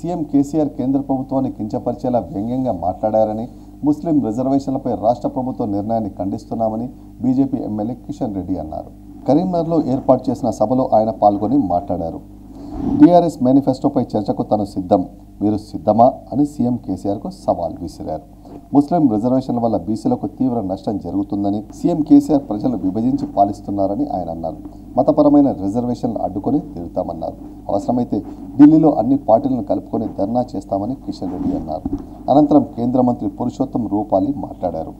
CM KCR కేంద్ర ప్రభుత్వాన్ని కించపరిచేలా వ్యంగ్యంగా మాట్లాడారని ముస్లిం రిజర్వేషన్లపై రాష్ట్ర ప్రభుత్వ నిర్ణయాన్ని ఖండిస్తున్నామని బీజేపీ ఎమ్మెల్యే కిషన్ రెడ్డి అన్నారు. కరీంనగర్లో ఏర్పాటు చేసిన సభలో ఆయన పాల్గొని మాట్లాడారు. టీఆర్ఎస్ మేనిఫెస్టోపై చర్చకు తాను సిద్ధం మీరు సిద్ధమా అని సీఎం కేసీఆర్కు సవాల్ విసిరారు. ముస్లిం రిజర్వేషన్ల వల్ల బీసీలకు తీవ్ర నష్టం జరుగుతుందని సీఎం కేసీఆర్ ప్రజలు విభజించి పాలిస్తున్నారని ఆయన అన్నారు. మతపరమైన రిజర్వేషన్లు అడ్డుకొని తిరుగుతామన్నారు. అవసరమైతే ఢిల్లీలో అన్ని పార్టీలను కలుపుకొని ధర్నా చేస్తామని కిషన్ రెడ్డి అన్నారు. అనంతరం కేంద్ర మంత్రి పురుషోత్తం రూపాలి మాట్లాడారు.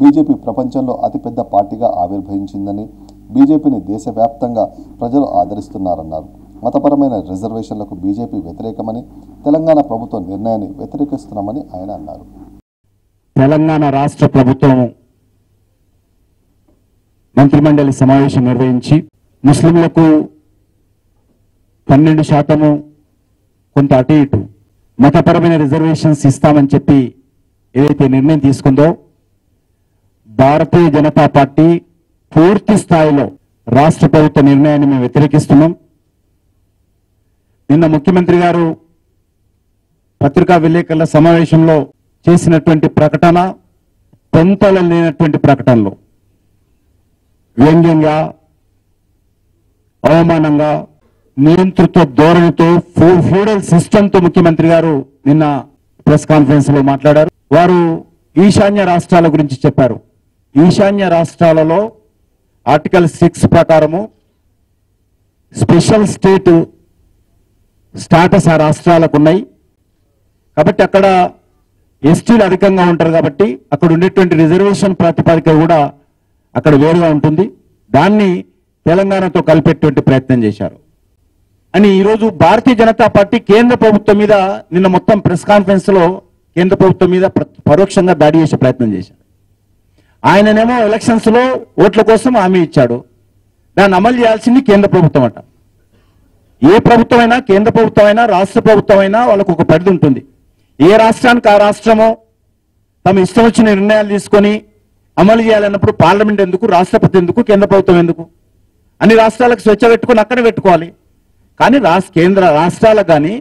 బీజేపీ ప్రపంచంలో అతిపెద్ద పార్టీగా ఆవిర్భవించిందని బీజేపీని దేశవ్యాప్తంగా ప్రజలు ఆదరిస్తున్నారన్నారు. మతపరమైన రిజర్వేషన్లకు బీజేపీ వ్యతిరేకమని తెలంగాణ ప్రభుత్వ నిర్ణయాన్ని వ్యతిరేకిస్తున్నామని ఆయన అన్నారు. తెలంగాణ రాష్ట్ర ప్రభుత్వం మంత్రిమండలి సమావేశం నిర్వహించి ముస్లింలకు పన్నెండు శాతము కొంత అటు ఇటు మతపరమైన రిజర్వేషన్స్ ఇస్తామని చెప్పి ఏదైతే నిర్ణయం తీసుకుందో భారతీయ జనతా పార్టీ పూర్తి స్థాయిలో రాష్ట్ర ప్రభుత్వ నిర్ణయాన్ని మేము వ్యతిరేకిస్తున్నాం. నిన్న ముఖ్యమంత్రి గారు పత్రికా విలేకరుల సమావేశంలో చేసినటువంటి ప్రకటన పొంతలు లేనటువంటి ప్రకటనలు. వ్యంగ్యంగా అవమానంగా నియంతృత్వ ధోరణితో ఫ్యూడల్ సిస్టంతో ముఖ్యమంత్రి గారు నిన్న ప్రెస్ కాన్ఫరెన్స్లో మాట్లాడారు. వారు ఈశాన్య రాష్ట్రాల గురించి చెప్పారు. ఈశాన్య రాష్ట్రాలలో ఆర్టికల్ సిక్స్ ప్రకారము స్పెషల్ స్టేట్ స్టాటస్ ఆ రాష్ట్రాలకు ఉన్నాయి. కాబట్టి అక్కడ ఎస్టీలు అధికంగా ఉంటారు కాబట్టి అక్కడ ఉండేటువంటి రిజర్వేషన్ ప్రాతిపదిక కూడా అక్కడ వేరుగా ఉంటుంది. దాన్ని తెలంగాణతో కలిపేటువంటి ప్రయత్నం చేశారు. అని ఈరోజు భారతీయ జనతా పార్టీ కేంద్ర ప్రభుత్వం మీద నిన్న మొత్తం ప్రెస్ కాన్ఫరెన్స్లో కేంద్ర ప్రభుత్వం మీద పరోక్షంగా దాడి చేసే ప్రయత్నం చేశారు. ఆయననేమో ఎలక్షన్స్లో ఓట్ల కోసం హామీ ఇచ్చాడు. దాన్ని అమలు చేయాల్సింది కేంద్ర ప్రభుత్వం అట. ఏ ప్రభుత్వమైనా కేంద్ర ప్రభుత్వమైనా రాష్ట్ర ప్రభుత్వమైనా వాళ్ళకు ఒక పరిధి ఉంటుంది. ఏ రాష్ట్రానికి ఆ రాష్ట్రమో తమ ఇష్టం వచ్చిన నిర్ణయాలు తీసుకొని అమలు చేయాలన్నప్పుడు పార్లమెంట్ ఎందుకు రాష్ట్రపతి ఎందుకు కేంద్ర ప్రభుత్వం ఎందుకు? అన్ని రాష్ట్రాలకు స్వేచ్ఛ పెట్టుకొని అక్కడే పెట్టుకోవాలి. కానీ రాష్ట్ర కేంద్ర రాష్ట్రాలకు కానీ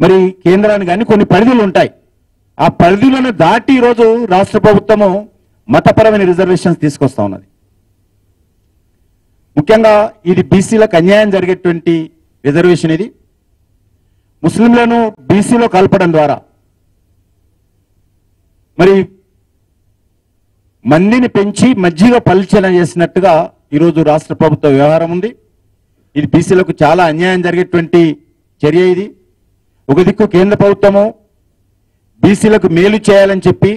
మరి కేంద్రానికి కానీ కొన్ని పరిధులు ఉంటాయి. ఆ పరిధులను దాటి ఈరోజు రాష్ట్ర ప్రభుత్వము మతపరమైన రిజర్వేషన్స్ తీసుకొస్తా ఉన్నది. ముఖ్యంగా ఇది బీసీలకు అన్యాయం జరిగేటువంటి రిజర్వేషన్ ఇది. ముస్లింలను బీసీలో కలపడం ద్వారా. మరి మందిని పెంచి మజ్జిగ పలిచన చేసినట్టుగా ఈరోజు రాష్ట్ర ప్రభుత్వ వ్యవహారం ఉంది. ఇది బీసీలకు చాలా అన్యాయం జరిగేటువంటి చర్య ఇది. ఒక దిక్కు కేంద్ర ప్రభుత్వము బీసీలకు మేలు చేయాలని చెప్పి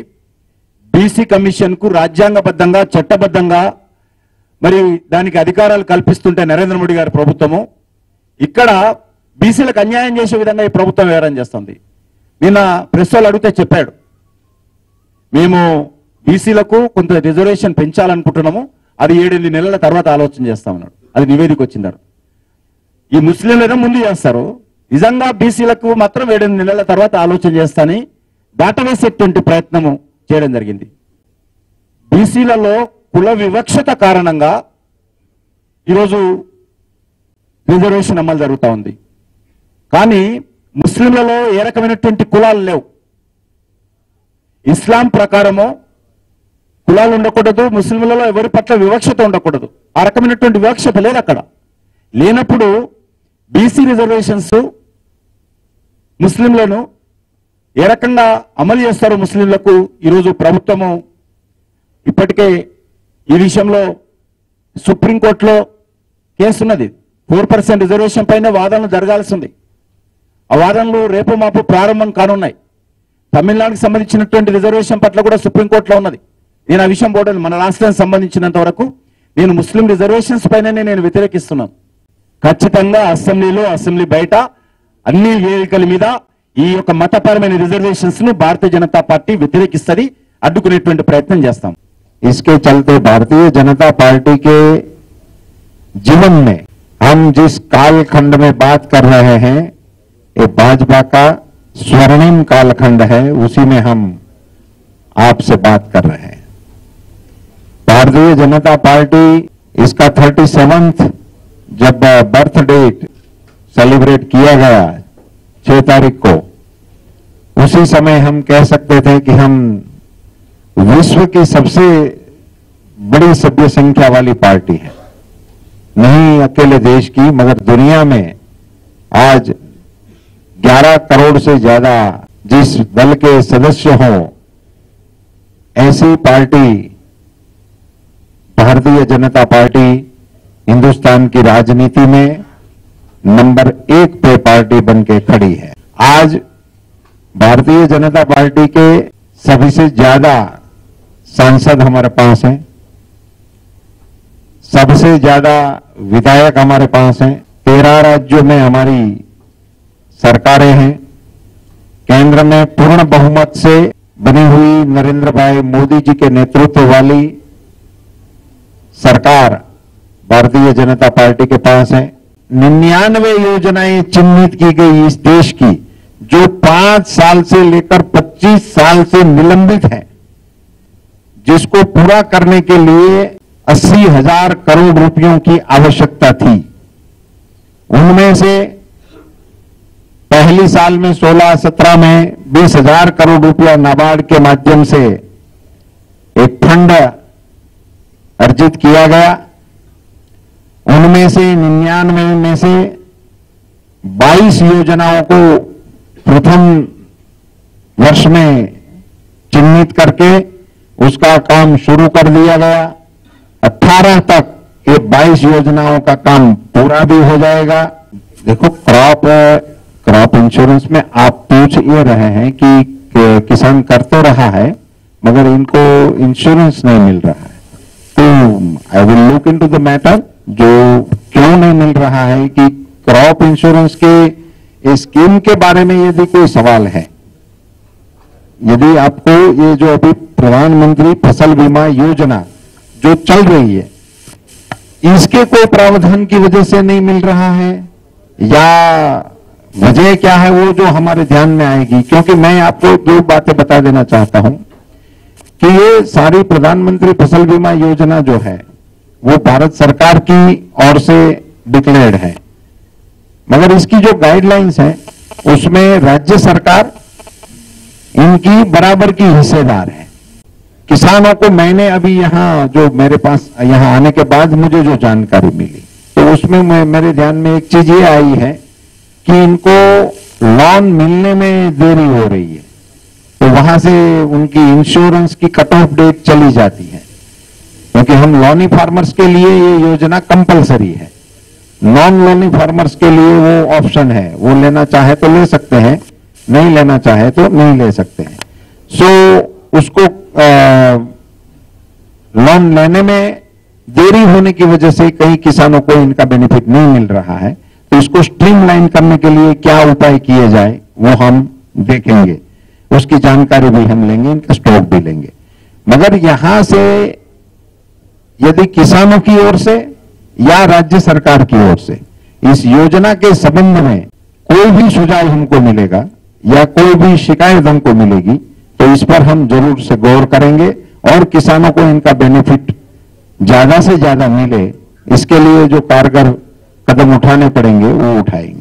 బీసీ కమిషన్కు రాజ్యాంగబద్ధంగా చట్టబద్ధంగా మరి దానికి అధికారాలు కల్పిస్తుంటే నరేంద్ర మోడీ గారి ప్రభుత్వము. ఇక్కడ బీసీలకు అన్యాయం చేసే విధంగా ఈ ప్రభుత్వం వ్యవహారం చేస్తుంది. నిన్న ప్రెస్ వాళ్ళు అడిగితే చెప్పాడు. మేము బీసీలకు కొంత రిజర్వేషన్ పెంచాలనుకుంటున్నాము. అది ఏడెనిమిది నెలల తర్వాత ఆలోచన చేస్తామన్నాడు. అది నివేదిక వచ్చిందాడు ఈ ముస్లింలైనా ముందు చేస్తారు. నిజంగా బీసీలకు మాత్రం ఏడెనిమిది నెలల తర్వాత ఆలోచన చేస్తాని దాటవేసేటువంటి ప్రయత్నము చేయడం జరిగింది. బీసీలలో కుల వివక్షత కారణంగా ఈరోజు రిజర్వేషన్ అమలు జరుగుతూ ఉంది. కానీ ముస్లింలలో ఏ రకమైనటువంటి కులాలు లేవు. ఇస్లాం ప్రకారము కులాలు ఉండకూడదు ముస్లింలలో ఎవరి పట్ల వివక్షత ఉండకూడదు. ఆ రకమైనటువంటి వివక్షత లేదు అక్కడ. లేనప్పుడు బీసీ రిజర్వేషన్స్ ముస్లింలను ఏ రకంగా అమలు చేస్తారు ముస్లింలకు ఈరోజు ప్రభుత్వము ఇప్పటికే ఈ విషయంలో సుప్రీంకోర్టులో కేసు ఉన్నది ఫోర్ పర్సెంట్ రిజర్వేషన్ పైన వాదనలు జరగాల్సింది. ఆ వాదనలు రేపు మాపు ప్రారంభం కానున్నాయి తమిళనాడుకి సంబంధించినటువంటి రిజర్వేషన్ పట్ల కూడా సుప్రీంకోర్టులో ఉన్నది నేను ఆ విషయం పోవడం మన రాష్ట్రానికి సంబంధించినంత వరకు నేను ముస్లిం రిజర్వేషన్స్ పైననే నేను వ్యతిరేకిస్తున్నాను ఖచ్చితంగా అసెంబ్లీలో అసెంబ్లీ బయట అన్ని వేదికల మీద ఈ యొక్క మతపరమైన రిజర్వేషన్స్ ను భారతీయ జనతా పార్టీ వ్యతిరేకిస్తుంది అడ్డుకునేటువంటి ప్రయత్నం చేస్తాం इसके चलते भारतीय जनता पार्टी के जीवन में हम जिस कालखंड में बात कर रहे हैं ये भाजपा का स्वर्णिम कालखंड है, उसी में हम आपसे बात कर रहे हैं। भारतीय जनता पार्टी इसका थर्टी सेवंथ जब बर्थ डेट सेलिब्रेट किया गया, छह तारीख को, उसी समय हम कह सकते थे कि हम विश्व की सबसे बड़ी सभ्य संख्या वाली पार्टी है। नहीं अकेले देश की, मगर दुनिया में आज 11 करोड़ से ज़्यादा जिस दल के सदस्य हों, ऐसी पार्टी, भारतीय जनता पार्टी हिंदुस्तान की राजनीति में नंबर एक पे पार्टी बन के खड़ी है। आज भारतीय जनता पार्टी के सभी से ज़्यादा सांसद हमारे पास हैं, सबसे ज़्यादा विधायक हमारे पास हैं, तेरह राज्यों में हमारी सरकारें हैं। केंद्र में पूर्ण बहुमत से बनी हुई नरेंद्र भाई मोदी जी के नेतृत्व वाली सरकार भारतीय जनता पार्टी के पास है। निन्यानवे योजनाएँ चिन्हित की गई इस देश की, जो पाँच साल से लेकर पच्चीस साल से निलंबित है, जिसको पूरा करने के लिए अस्सी हज़ार करोड़ रुपयों की आवश्यकता थी। उनमें से पहली साल में 16-17 में बीस हज़ार करोड़ रुपया नाबार्ड के माध्यम से एक फंड अर्जित किया गया। उनमें से निन्यानवे में से 22 योजनाओं को प्रथम वर्ष में चिन्हित करके उसका काम शुरू कर दिया गया। 18 तक ये 22 योजनाओं का काम पूरा भी हो जाएगा। देखो क्रॉप क्रॉप इंश्योरेंस में आप पूछ ये रहे हैं कि, किसान कर तो रहा है मगर इनको इंश्योरेंस नहीं मिल रहा है। तो I will look into the matter जो क्यों नहीं मिल रहा है कि क्रॉप इंश्योरेंस के स्कीम के बारे में यदि कोई सवाल है यदि आपको ये जो अभी प्रधानमंत्री फ़सल बीमा योजना जो चल रही है इसके कोई प्रावधान की वजह से नहीं मिल रहा है या वजह क्या है वो जो हमारे ध्यान में आएगी? क्योंकि मैं आपको दो बातें बता देना चाहता हूँ कि ये सारी प्रधानमंत्री फ़सल बीमा योजना जो है, वो भारत सरकार की ओर से डिक्लेयर्ड है। मगर इसकी जो गाइडलाइंस है, उसमें राज्य सरकार इनकी बराबर की हिस्सेदार है। किसानों को मैंने अभी यहाँ जो मेरे पास, यहाँ आने के बाद मुझे जो जानकारी मिली तो उसमें मेरे ध्यान में एक चीज़ ये आई है कि इनको लोन मिलने में देरी हो रही है तो वहाँ से उनकी इंश्योरेंस की कट ऑफ़ डेट चली जाती है। क्योंकि हम लोनी फार्मर्स के लिए ये योजना कंपलसरी है। नॉन लोनी फार्मर्स के लिए वो ऑप्शन है। वो लेना चाहे तो ले सकते हैं नहीं लेना चाहे तो नहीं ले सकते हैं। सो so, उसको लोन लेने में देरी होने की वजह से कई किसानों को इनका बेनिफिट नहीं मिल रहा है। इसको स्ट्रीमलाइन करने के लिए क्या उपाय किए जाए, वो हम देखेंगे। उसकी जानकारी भी हम लेंगे, इनका स्टॉक भी लेंगे। मगर यहाँ से यदि किसानों की ओर से या राज्य सरकार की ओर से इस योजना के संबंध में कोई भी सुझाव हमको मिलेगा या कोई भी शिकायत हमको मिलेगी तो इस पर हम ज़रूर से गौर करेंगे और किसानों को इनका बेनिफिट ज़्यादा से ज़्यादा मिले। इसके लिए जो कारगर कदम उठाने पड़ेंगे वो उठाएँगे।